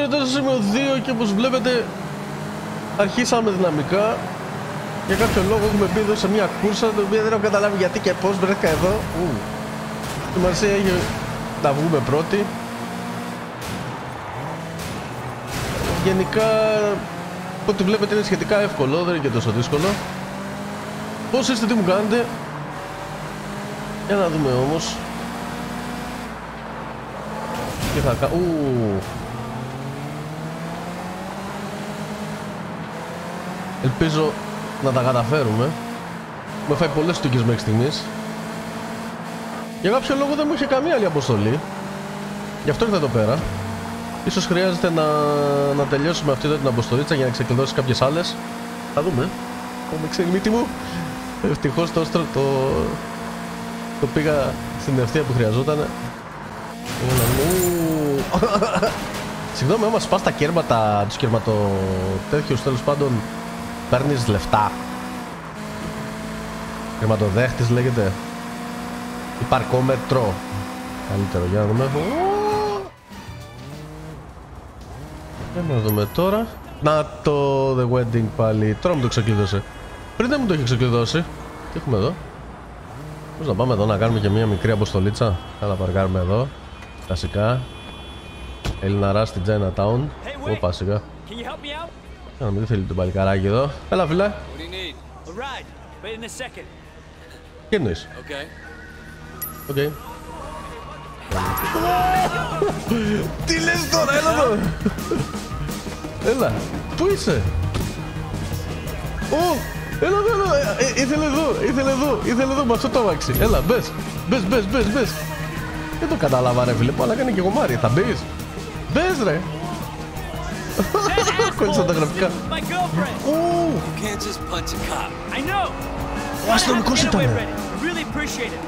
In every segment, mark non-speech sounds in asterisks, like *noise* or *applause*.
είναι τώρα στο σημείο 2 και όπως βλέπετε αρχίσαμε δυναμικά. Για κάποιο λόγο έχουμε μπει εδώ σε μια κούρσα την οποία δεν έχω καταλάβει γιατί και πώς βρέθηκα εδώ. Ου. Η Μαρσία έχει να βγούμε πρώτοι. Γενικά ό,τι βλέπετε είναι σχετικά εύκολο, δεν είναι και τόσο δύσκολο. Πώς είστε, τι μου κάνετε; Για να δούμε όμως. Τι θα κάνω. Ελπίζω να τα καταφέρουμε. Με φάει πολλές στούκες μέχρι στιγμής. Για κάποιο λόγο δεν μου είχε καμία άλλη αποστολή. Γι' αυτό ήρθα εδώ πέρα. Ίσως χρειάζεται να, να τελειώσουμε αυτή εδώ την αποστολίτσα για να ξεκλειδώσεις κάποιες άλλες. Θα δούμε. Με ξέρει μύτη μου. Ευτυχώς το, το, το πήγα στην ευθεία που χρειαζόταν. *laughs* Συγγνώμη, άμα σπάς τα κέρματα, τους κερματο τέτοιους τέλος πάντων παίρνεις λεφτά. Κερματοδέχτης λέγεται. Ή παρκόμετρο. Καλύτερο, για να δούμε. Για να δούμε τώρα. Να το The Wedding πάλι. Τώρα μου το ξεκλείδωσε. Πριν δεν μου το έχει ξεκλειδώσει. Τι έχουμε εδώ; Πώς να πάμε εδώ να κάνουμε και μια μικρή αποστολίτσα; Θα παρκάρουμε εδώ. Κλασικά. Ελληναρά στην Chinatown. Ωπα σιγά. Να μην θέλει το παλικαράκι εδώ. Έλα φίλε. Τι εννοείς; Οκ. *laughs* Τι λες τώρα, έλα εδώ. Έλα. Πού είσαι; Ω, έλα εδώ, έλα. Ε, ήθελε εδώ, ήθελε εδώ, ήθελε εδώ με αυτό το αμάξι. Έλα, μπες, μπες, μπες, μπες, μπες. Δεν το κατάλαβα ρε φίλε, αλλά κάνει και γομάρι. Θα μπεις. Μπες ρε. Quit sa nagrabka. Oh! You can't just punch a cop. I know. Watch them go sit down. Really appreciate it.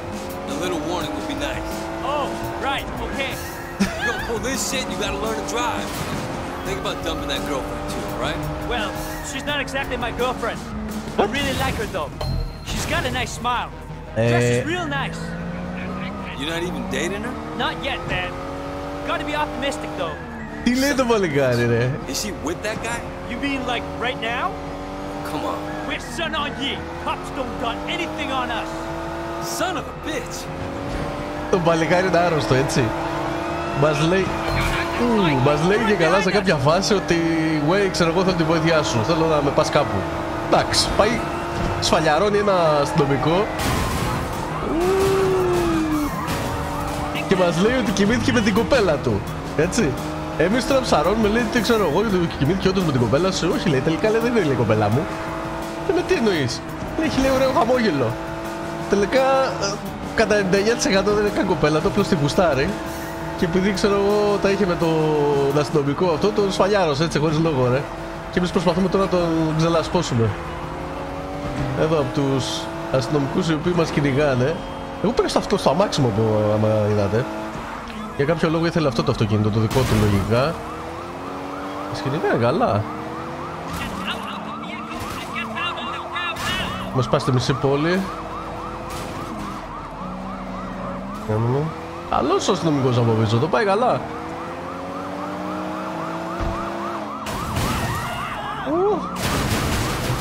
A little warning would be nice. Oh, right. Okay. *laughs* you don't pull this shit, you gotta learn to drive. Think about dumping that girlfriend too, right? Well, she's not exactly my girlfriend. I really like her though. She's got a nice smile. Hey. Dresses real nice. You're not even dating her? Not yet, man. Gotta be optimistic though. Τι λέει το παλικάρι ρε; Is she with that guy? You mean like right now? Come on. We're son on ye. Cops don't got anything on us. Son of a bitch! Το παλικάρι είναι άρρωστο έτσι. Μας λέει... Ου, μας λέει και καλά σε κάποια φάση ότι Way, ξέρω εγώ θέλω τη βοήθειά σου. Θέλω να με πας κάπου. Εντάξει, πάει σφαλιαρώνει ένα αστυνομικό και μας λέει ότι κοιμήθηκε με την κοπέλα του. Έτσι. Εμείς τώρα ψαρώνουμε, λέει, τι ξέρω εγώ, ότι κοιμήθηκε όντως με την κοπέλα σου. Όχι, λέει, τελικά λέει, δεν είναι λέει, η κοπέλα μου. Και με τι εννοείς; Λέει, έχει λέει ωραίο χαμόγελο. Τελικά, ε, κατά 99% δεν είναι καν κοπέλα, το απλώς την γουστάρει. Και επειδή ξέρω εγώ τα είχε με τον αστυνομικό αυτό, τον σφαλιάρωσε έτσι χωρίς λόγο, ρε. Και εμείς προσπαθούμε τώρα να τον ξελασπώσουμε. Εδώ από τους αστυνομικούς οι οποίοι μας κυνηγάνε. Εγώ πήρα στο αυτό στο αμάξιμο που άμα είδατε. Για κάποιο λόγο ήθελε αυτό το αυτοκίνητο, το δικό του λογικά. Σχετικά καλά. Μας πάει στη μισή πόλη. Κάνουμε. Καλός ο αστυνομικός από πίσω, το πάει καλά.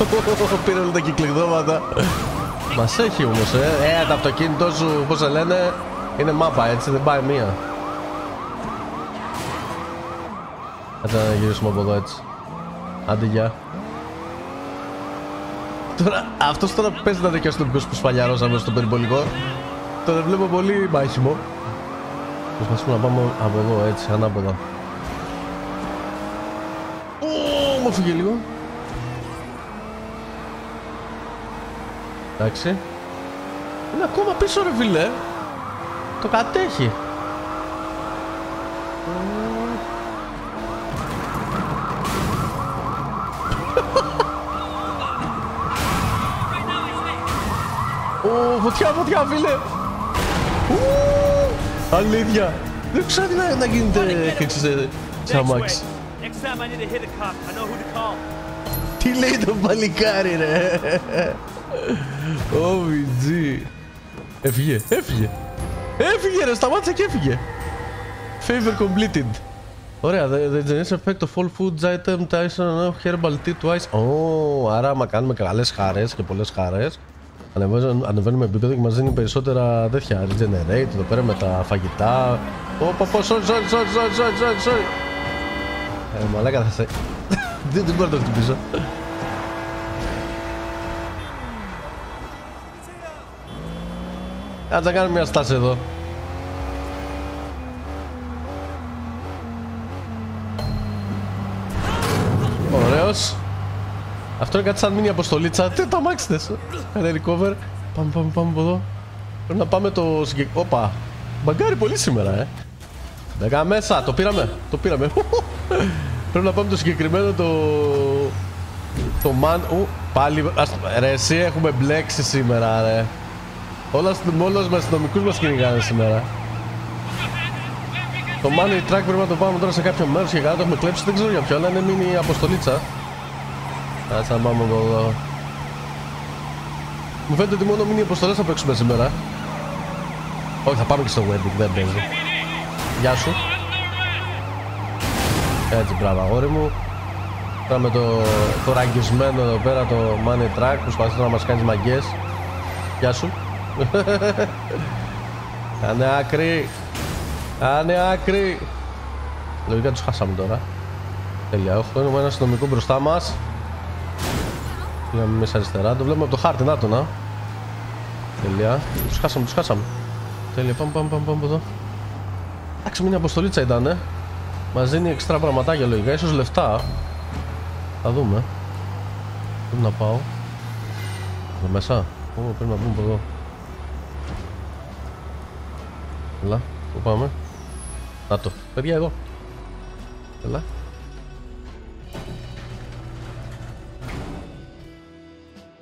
*laughs* Πήρε όλα τα κυκλειδώματα. Μας έχει όμως, ε. Ε, το αυτοκίνητό σου, πώς σε λένε, είναι μάπα, έτσι, δεν πάει μία. Κάτσε να γυρίσουμε από εδώ έτσι. Άντε γεια. Τώρα, αυτός τώρα παίζει να είναι και ο αστυνομικός που σφαλιαρώσαμε στο περιπολικό. Τώρα βλέπω πολύ μάχημο. Προσπαθούμε να πάμε από εδώ έτσι, ανάποδα. Ω, μου φύγε λίγο. Εντάξει. Είναι ακόμα πίσω ρε φίλε. Το κατέχει. Ω, φωτιά, φωτιά φίλε. Ου, Αλήθεια. Δεν ξέρω τι να, να γίνεται και σε, σε αμάξι. Next time I need to hit a cop, I know who to call. Τι λέει το παλικάρι ρε. OVG. Έφυγε, έφυγε. Έφυγε ρε, σταμάτησε και έφυγε. Favor completed. Ωραία, the, the generation effect of all foods item Tyson herbal tea twice. Ω, άρα άμα κάνουμε καλές χαρές και πολλές χαρές ανεβαίνουμε, ανεβαίνουμε επίπεδο και μας δίνει περισσότερα τέτοια regenerate εδώ πέρα με τα φαγητά. Ω, πω, πω, sorry, sorry, sorry, sorry, sorry, sorry, sorry. Ε, μαλάκα θα σε... *laughs* δεν, δεν μπορώ να το χτυπήσω. Κάτσε να κάνουμε μια στάση εδώ. Ωραίος. Αυτό είναι κάτι σαν μήνυ αποστολίτσα. Τι το αμάξιτες. Ένα recover. Πάμε, πάμε, πάμε από εδώ. Πρέπει να πάμε το συγκεκριμένο. Όπα. Μπαγκάρι πολύ σήμερα, ε. Μπέκα μέσα. Το πήραμε. Το πήραμε. *laughs* Πρέπει να πάμε το συγκεκριμένο το... Το man... Ου, πάλι... Ας... Ρε, εσύ έχουμε μπλέξει σήμερα, ρε. Όλα μόλις με αστυνομικούς μας κυνηγάνε σήμερα. Το money track πρέπει να το πάμε τώρα σε κάποιο μέρος και καλά το έχουμε κλέψει. Δεν ξέρω για ποιο, αλλά είναι μείνει αποστολίτσα. Κάτσε να πάμε από εδώ. Μου φαίνεται ότι μόνο μείνει αποστολές θα παίξουμε σήμερα. Όχι, θα πάμε και στο wedding, δεν παίζει. Γεια σου. Έτσι, μπράβο, αγόρι μου. Τώρα με το, το ραγκισμένο εδώ πέρα το money track, προσπαθείς να μας κάνεις μαγκές. Γεια σου. *laughs* Κάνε άκρη. Κάνε άκρη. Λογικά τους χάσαμε τώρα. Τέλεια, έχουμε ένα αστυνομικό μπροστά μας. Πήγαμε μέσα αριστερά, το βλέπουμε από το χάρτη, να το να. Τέλεια. Τους χάσαμε, τους χάσαμε. Τέλεια, πάμε, πάμε, πάμε, πάμε εδώ. Εντάξει, μια αποστολίτσα ήταν, ε. Μας δίνει εξτρά πραγματάκια λογικά, ίσως λεφτά. Θα δούμε. Πού να πάω. Εδώ μέσα. Ω, πρέπει να βγούμε από εδώ. Έλα, πού πάμε. Να το. Παιδιά, εδώ. Έλα.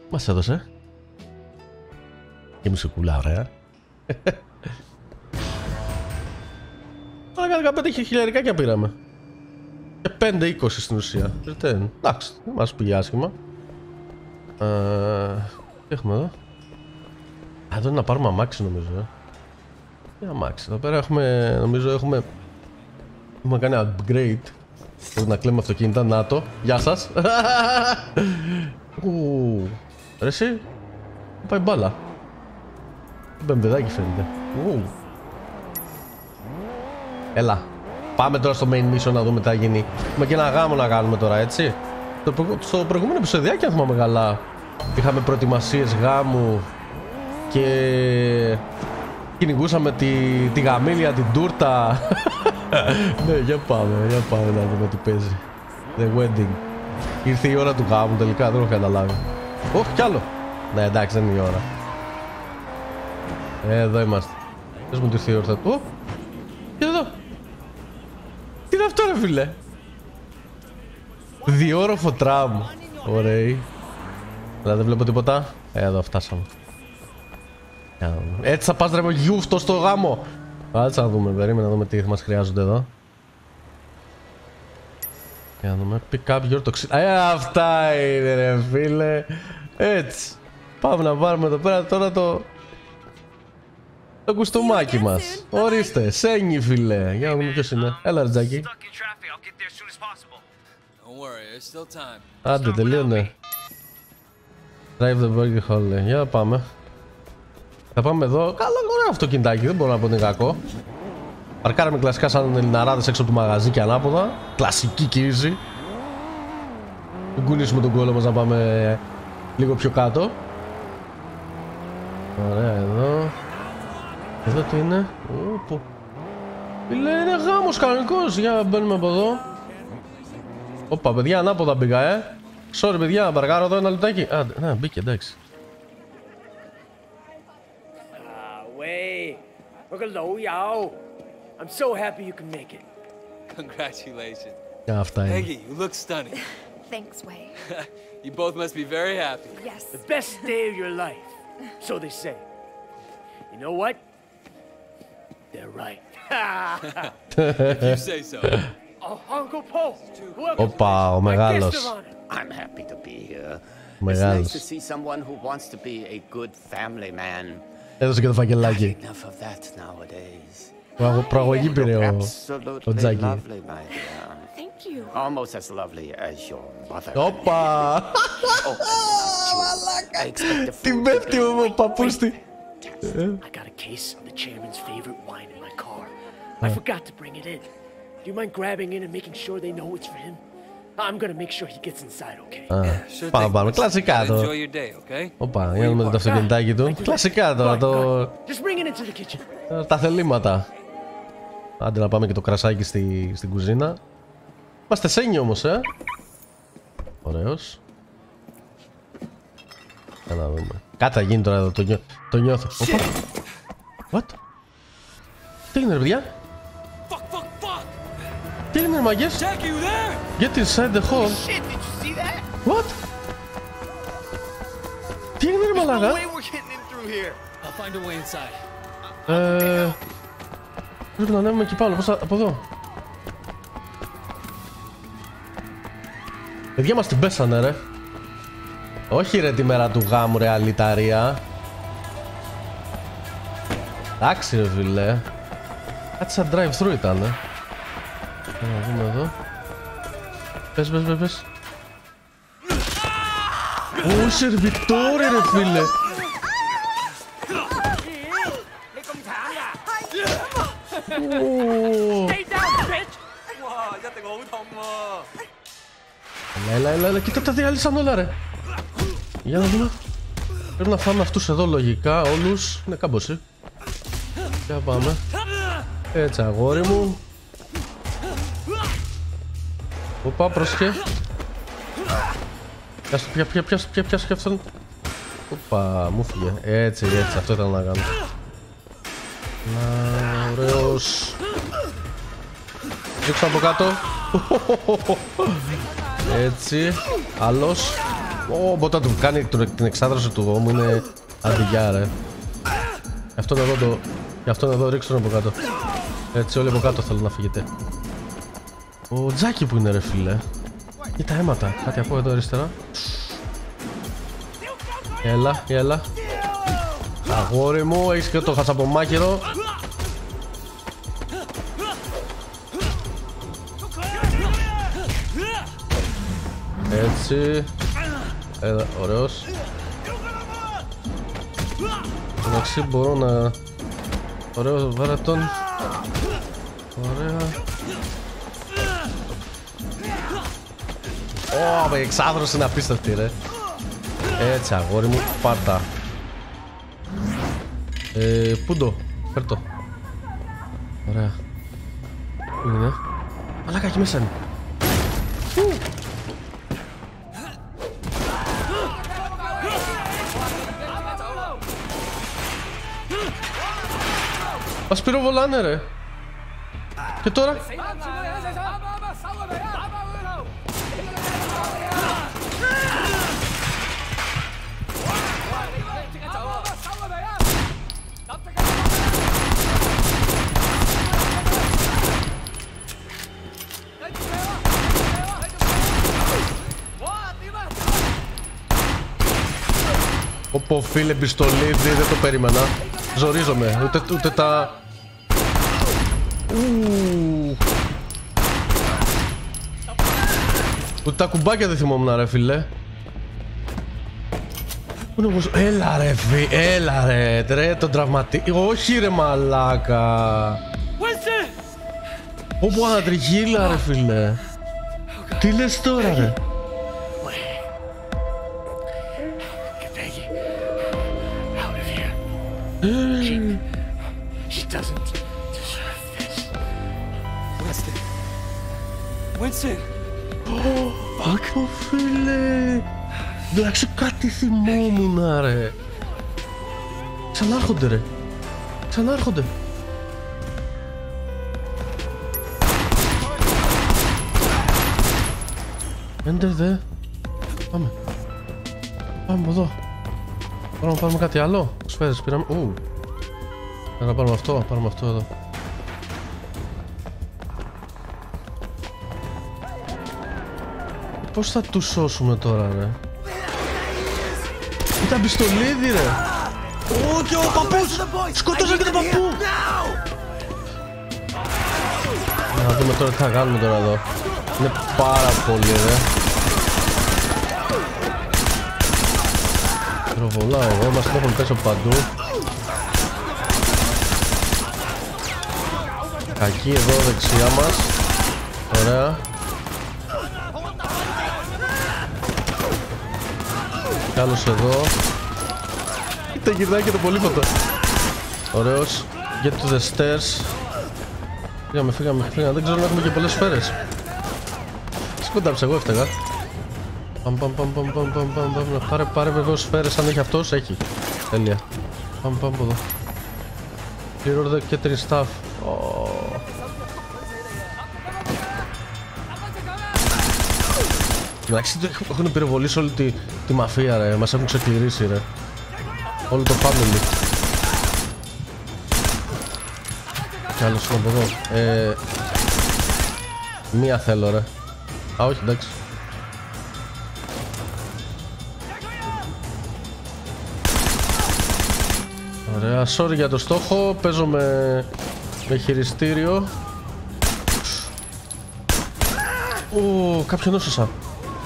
Μας έδωσε. Και μουσικούλα, ωραία. *laughs* Αλλά 15 χιλιαρικάκια πήραμε. Και 5-20 στην ουσία. Return. Εντάξει, δεν μας πήγε άσχημα. Ε, τι έχουμε εδώ; Α, εδώ είναι να πάρουμε αμάξι νομίζω. Ε. Τι αμάξι. Εδώ πέρα έχουμε, νομίζω έχουμε... Έχουμε κάνει upgrade. Πρέπει να κλαίμε αυτοκίνητα. Να το. Γεια σας. *laughs* Ου, Ρε εσύ. Πάει μπάλα. Μπεμπεδάκι φαίνεται. Ου. Έλα. Πάμε τώρα στο main mission να δούμε τι θα γίνει. Έχουμε και ένα γάμο να κάνουμε τώρα, έτσι. Το, προ... Στο προηγούμενο επεισοδιάκι, αν θυμάμαι καλά, είχαμε προετοιμασίες γάμου και κυνηγούσαμε τη, τη γαμήλια, την τούρτα. *laughs* ναι, για πάμε, για πάμε να δούμε τι παίζει. The wedding. Ήρθε η ώρα του γάμου τελικά, δεν έχω καταλάβει. Όχι κι άλλο. Ναι, εντάξει, δεν είναι η ώρα. Ε, εδώ είμαστε. Πες μου τι ήρθε η ώρα του. Και εδώ. Τι είναι αυτό ρε φίλε; Διόροφο τραμ. Ωραία. Αλλά δεν βλέπω τίποτα. Ε, εδώ φτάσαμε. Έτσι θα πας ρε με γιούφτο στο γάμο. Κάτσε να δούμε, περίμενα να δούμε τι μας χρειάζονται εδώ. Για να δούμε. Pick up your toxin. Ε, αυτά είναι ρε φίλε. Έτσι. Πάμε να πάρουμε εδώ πέρα τώρα το... Το κουστούμάκι μας. Ορίστε, σένι φίλε. Για να δούμε ποιος είναι. Έλα ρε Τζάκι. Don't worry, there's still time. Άντε, τελείωνε. Drive the burger hall. Για να πάμε. Θα πάμε εδώ. Καλά, ωραίο αυτοκινητάκι, δεν μπορώ να πω ότι είναι κακό. Παρκάραμε κλασικά σαν Ελληναράδες έξω από το μαγαζί και ανάποδα. Κλασική κίνηση. Μην κουνήσουμε τον κόλλο μας να πάμε λίγο πιο κάτω. Ωραία, εδώ. Εδώ τι είναι. Όπο. Φίλε, είναι γάμος κανονικός. Για μπαίνουμε από εδώ. Όπα, παιδιά, ανάποδα μπήκα, ε. Sorry, παιδιά, να παρκάρω εδώ ένα λεπτάκι. Α, ναι, μπήκε, εντάξει. Ah, Wei, 我个老友 ，I'm so happy you can make it. Congratulations. Α, αυτά είναι. Peggy, you look stunning. *laughs* *laughs* Thanks, Wei. *laughs* you both must be very happy. Yes. The best day of your life, so they say. You know what? They're right. If you say so. oh, Uncle Paul, welcome. Όπα, ο My guest μεγάλος. of honor. I'm happy to be here. It's Μεγάλος. nice to see someone who wants to be a good family man. Έδωσε και το φακελάκι. Enough of that nowadays. Προαγω- Προαγωγή πήρε ο, Absolutely ο Τζάκι. lovely, my dear. Thank you. Almost as lovely as your mother. Όπα! Oh, I expect the Την food πέφτει to ο παππούς τη. I got a case of the chairman's favorite wine in my car. I forgot to bring it in. Do you mind grabbing in and making sure they know it's for him? I'm gonna make sure he gets inside, okay? Sure Πάμε, thing. πάμε. Κλασικά Enjoy το. your day, okay? Όπα, για να δούμε το αυτοκινητάκι του. Κλασικά τώρα Go το. ahead, go ahead. Just bring it into the kitchen. Τα θελήματα. Άντε να πάμε και το κρασάκι στη, στην κουζίνα. Είμαστε σένοι όμως, ε. Ωραίος. Για να δούμε. Κάτι θα γίνει τώρα εδώ, το, νιώ... το νιώθω. Οπα. What? Τι έγινε ρε παιδιά; Fuck, fuck, fuck! Τι έγινε ρε μάγκες; Jackie, you there? Get inside the hall. Shit, did you see that? What? Τι έγινε ρε μαλάκα; we're getting in through here. I'll find a way inside. Ε, πρέπει να ανέβουμε εκεί πάνω, πώς θα, από εδώ. Παιδιά μας την πέσανε ρε. Όχι ρε τη μέρα του γάμου ρε αλυταρία. Εντάξει ρε φίλε. Κάτι σαν drive-thru ήταν. Ε. Για να δούμε εδώ. Πες, πες, πες, πες. Ω, σερβιτόρε ρε φίλε. Ω. Stay down, bitch! Έλα, έλα, έλα, έλα, κοίτα τα διάλυσαν όλα ρε. Για να δούμε. Πρέπει να φάμε αυτούς εδώ λογικά, όλους. Είναι κάμποσοι. Για πάμε. Έτσι, αγόρι μου. Οπα, πρόσχε. Πιάσ' το, πια, πια, πιάσ' το, πια, πιάσ' το και αυτόν. Οπα, μου φύγε. Έτσι, έτσι, αυτό ήταν να κάνω. Να, ωραίος. Ρίξω από κάτω. Έτσι. Άλλος. Ω, μπορείτε να του κάνει τον- την εξάδραση του ώμου είναι αντιγιά ρε. Γι' αυτόν εδώ το... Γι' αυτόν εδώ ρίξτε τον από κάτω. Έτσι όλοι από κάτω θέλω να φύγετε. Ο Τζάκι που είναι ρε φίλε. Ή τα αίματα. Κάτι από εδώ αριστερά. Έλα, έλα. Αγόρι μου, έχεις και το χασαπομάχαιρο. Έτσι. Έλα, ωραίος. Εντάξει, μπορώ να... Ωραίο, βάλε τον. Ωραία. Ω, η εξάδρωση είναι απίστευτη, ρε. Έτσι, αγόρι μου, πάρτα. Ε, πού το, φέρ' το. Ωραία. Πού είναι, Μαλάκα, εκεί μέσα είναι. Μας πυροβολάνε ρε. Και τώρα. Όπο φίλε πιστολίδι δεν το περίμενα. Ζορίζομαι. Ούτε, ούτε τα... Ου. Ούτε τα κουμπάκια δεν θυμόμουν ρε φίλε. Πού είναι ο Βος- Έλα ρε φι... Έλα ρε. Ρε τον τραυματί... Όχι ρε μαλάκα. Winston! Όπου ανατριχίλα ρε φίλε. Τι λες τώρα ρε; Winston! Ω φίλε. Εντάξει κάτι θυμόμουν ρε. Ξανάρχονται ρε. Ξανάρχονται. Enter δε. Πάμε. Πάμε από εδώ. Μπορούμε να πάρουμε κάτι άλλο. Σφαίρες πήραμε. Ου. Για να πάρουμε αυτό. Πάρουμε αυτό εδώ. Πώς θα τους σώσουμε τώρα ρε; Ήταν πιστολίδι ρε. Ω και ο παππούς. Σκοτώσαν και τον παππού. Να δούμε τώρα τι θα κάνουμε τώρα εδώ. Είναι πάρα πολύ ρε. Τροβολάω εγώ, μας έχουν πέσει από παντού. Κακή εδώ δεξιά μας. Ωραία. Κι άλλος εδώ. Κοίτα γυρνάει και το πολύφωτο. Ωραίος. Get to the stairs. Φύγαμε, φύγαμε, φύγαμε. Δεν ξέρω αν έχουμε και πολλές σφαίρες. Σκοντάψε, εγώ έφταγα. Παμ, παμ, παμ, παμ, παμ, παμ, παμ, παμ. Πάρε, πάρε βεβαίως σφαίρες αν έχει αυτός, έχει. Τέλεια. Πάμε, πάμε από εδώ. Clear the catering staff. Oh. Εντάξει, το έχουν- έχουν πυροβολήσει όλη τη, τη μαφία ρε, μας έχουν ξεκληρίσει ρε. Όλο το family. Κι άλλος είναι από εδώ. Ε, μία θέλω ρε. Α, όχι, εντάξει. Ωραία, sorry για το στόχο. Παίζω με, με χειριστήριο. Ω, κάποιον έσωσα.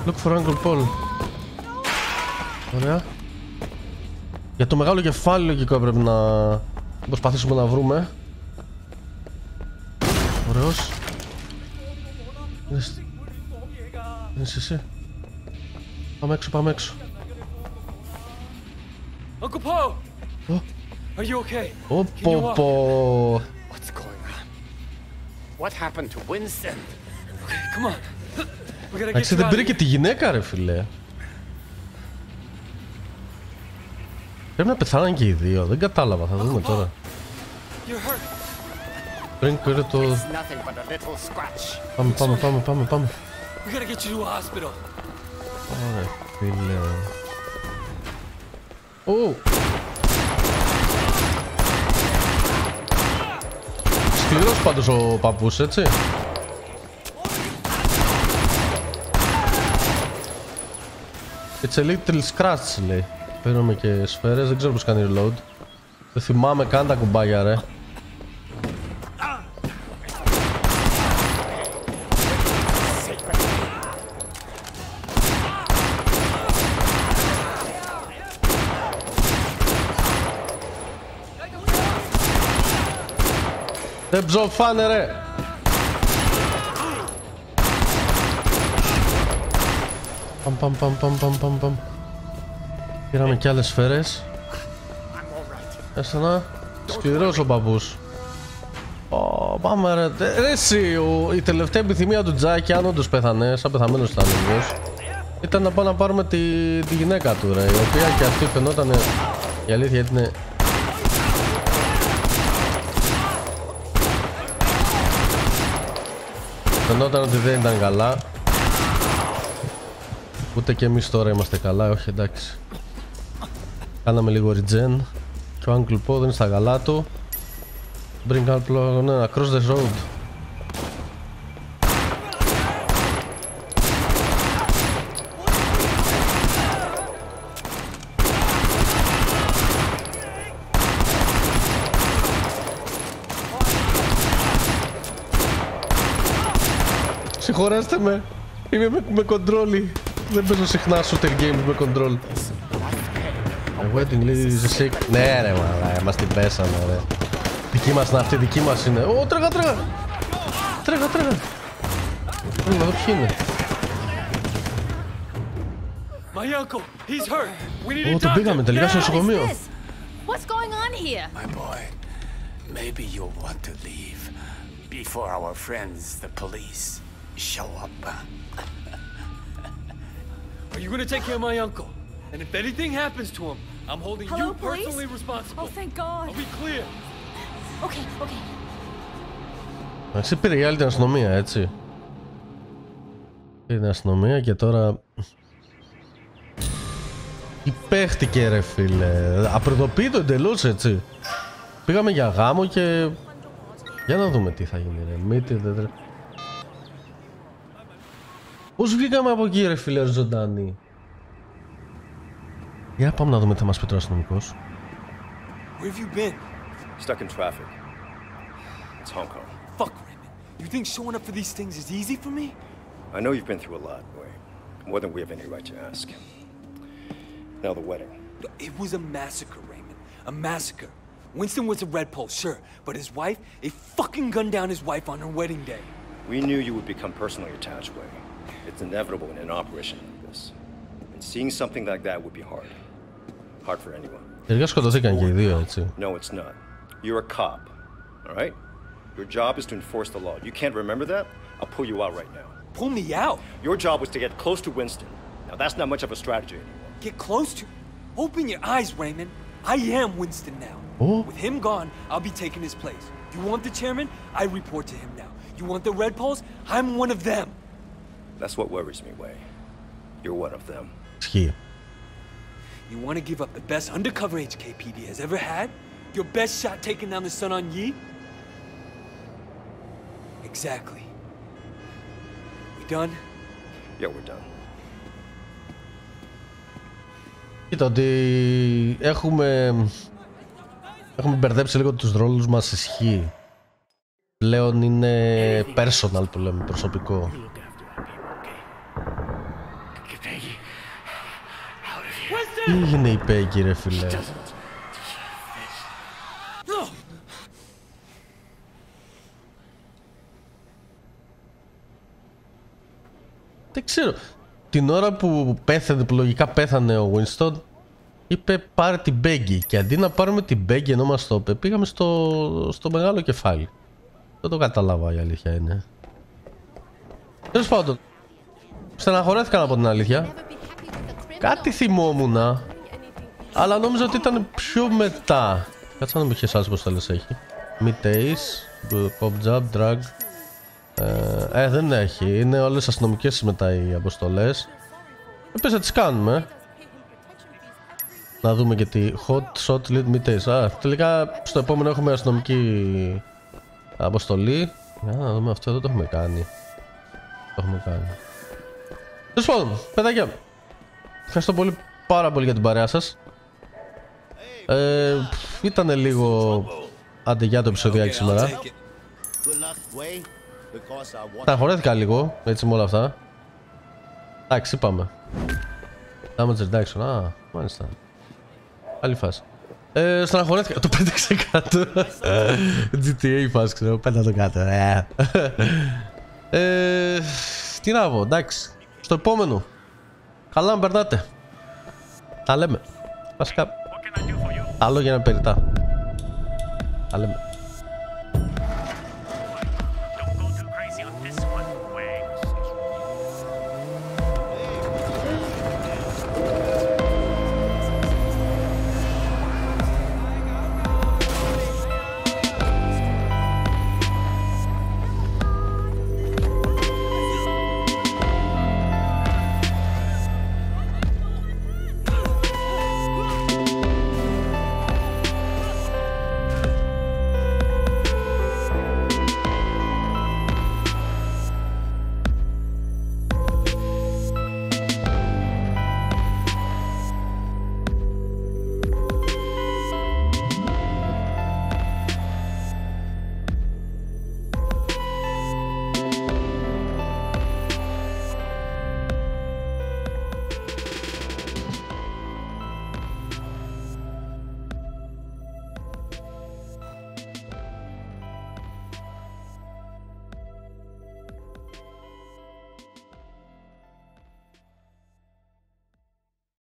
Look for Uncle Paul. Ωραία. Για το μεγάλο κεφάλι λογικό πρέπει να προσπαθήσουμε να βρούμε. Ωραίος. Είναι σ- Είναι εσύ. Πάμε έξω, πάμε έξω. Uncle Poe! Oh. Are you okay? Ω, Can you πω, walk? πω. What's going on? What happened to Winston? Come on. We gotta get Εντάξει, you δεν out πήρε of και here. τη γυναίκα ρε φίλε. Πρέπει να πεθάναν και οι δύο, δεν κατάλαβα, θα δούμε τώρα. You're hurt. Πριν πήρε το... It's nothing but a little scratch. Πάμε, πάμε, πάμε, πάμε, πάμε. We gotta get you to a hospital. Ωραία, φίλε. Ω! Σκληρός πάντως ο παππούς, έτσι. It's a little scratch, λέει. Παίρνουμε και σφαίρες, δεν ξέρω πώς κάνει reload. Δεν θυμάμαι καν τα κουμπάγια, ρε. Δεν ψοφάνε, ρε. Παμ, παμ, παμ, παμ, παμ, παμ, παμ. Πήραμε και άλλες σφαίρες. Έστω να. Σκληρός ο μπαμπούς. Ω, πάμε ρε. Ε, Ρε εσύ, ο- η τελευταία επιθυμία του Τζάκη, αν όντως πέθανε, σαν πεθαμένος ήταν λίγος, ήταν να πάμε να πάρουμε τη, τη γυναίκα του ρε, η οποία και αυτή φαινόταν, η αλήθεια είναι Φαινόταν ότι δεν ήταν καλά. Ούτε και εμείς τώρα είμαστε καλά, όχι εντάξει. Κάναμε λίγο regen. Και ο Uncle Paul δεν είναι στα καλά του. Bring up ναι, across the road. Συγχωρέστε με. Είμαι με, με κοντρόλι. Δεν παίζω συχνά shooter games με κοντρόλ. A wedding lady is sick. Ναι ρε μαλάκα, μας την πέσαμε ρε. Δική μας είναι αυτή, δική μας είναι. Ω, τρέχα, τρέχα. Τρέχα, τρέχα. Πρέπει να δω ποιοι είναι. My uncle, he's hurt. We need Ω, a τον doctor. πήγαμε τελικά στο now. νοσοκομείο. What is this? What's going on here? My boy, maybe you'll want to leave before our friends, the police, show up. Are you gonna take care of my uncle? And if anything happens to him, I'm holding Hello, you police? personally responsible. Oh, thank God. I'll be clear. Okay, okay. Εντάξει, πήρε η άλλη την αστυνομία, έτσι. Πήρε την αστυνομία και τώρα... Υπέχτηκε ρε φίλε. Απροδοποιείτο εντελώς έτσι. Πήγαμε για γάμο και... Για να δούμε τι θα γίνει ρε. Μύτη, δεν τρε... Πώς βγήκαμε από εκεί ρε φίλε ζωντανοί. Για πάμε να δούμε τι θα μας πει τώρα ο αστυνομικός. Where have you been? Stuck in traffic. It's Hong Kong. Fuck, Raymond. You think showing up for these things is easy for me? I know you've been through a lot, boy. More than we have any right to ask. Now the wedding. It was a massacre, Raymond. A massacre. Winston was a red pole, sure, but his wife, they fucking gunned down his wife on her wedding day. We knew you would become personally attached, Way. It's inevitable in an operation like this. And seeing something like that would be hard. Hard for anyone. Τελικά σκοτωθήκαν και οι δύο, έτσι. No, it's not. You're a cop, all right? Your job is to enforce the law. You can't remember that? I'll pull you out right now. Pull me out. Your job was to get close to Winston. Now, that's not much of a strategy anymore. Get close to. Open your eyes, Raymond. I am Winston now. Oh. With him gone, I'll be taking his place. You want the chairman? I report to him now. You want the red poles? I'm one of them. That's what worries me, Way. You're one of them. Ισχύει. You want to give up the best undercover HKPD has ever had? Your best shot taking down the Sun on Yi? Exactly. We done? Yeah, we're done. Κοίτα ότι έχουμε, έχουμε μπερδέψει λίγο τους ρόλους μας ισχύει. Πλέον είναι personal που λέμε, προσωπικό. Τι έγινε η Πέγκη ρε φίλε; Δεν ξέρω. Την ώρα που πέθανε, που λογικά πέθανε ο Winston, είπε πάρε την Πέγκη. Και αντί να πάρουμε την Πέγκη ενώ μας το είπε, πήγαμε στο, στο μεγάλο κεφάλι. Δεν το κατάλαβα η αλήθεια είναι. Τέλος πάντων, στεναχωρέθηκα από την αλήθεια. Κάτι θυμόμουν, αλλά νόμιζα ότι ήταν πιο μετά. Κάτσε να μου είχε εσάς πως τέλος έχει. Middays, Pop Jab, Drag. Ε, ε, δεν έχει. Είναι όλες αστυνομικές μετά οι αποστολές. Επίσης να τις κάνουμε. Να δούμε και τη Hot Shot Lead Middays. Α, τελικά στο επόμενο έχουμε αστυνομική αποστολή. Για να δούμε αυτό εδώ το έχουμε κάνει. Το έχουμε κάνει. Τέλος πάντων, παιδάκια. Ευχαριστώ πολύ πάρα πολύ για την παρέα σας. Ε, ήταν λίγο αντεγιά το επεισοδιάκι σήμερα. Take it. Good luck, Way, because I want Σταχωρέθηκα λίγο έτσι με όλα αυτά. Εντάξει, είπαμε. Damage reduction, α, μάλιστα. Άλλη φάση. Ε, στεναχωρέθηκα. Το πέταξε κάτω. GTA φάση, ξέρω. Πέτα το κάτω. Ε. ε, τι να πω, εντάξει. Στο επόμενο. Καλά να περνάτε. Τα λέμε. Βασικά. Τα λόγια είναι περιτά. Τα λέμε.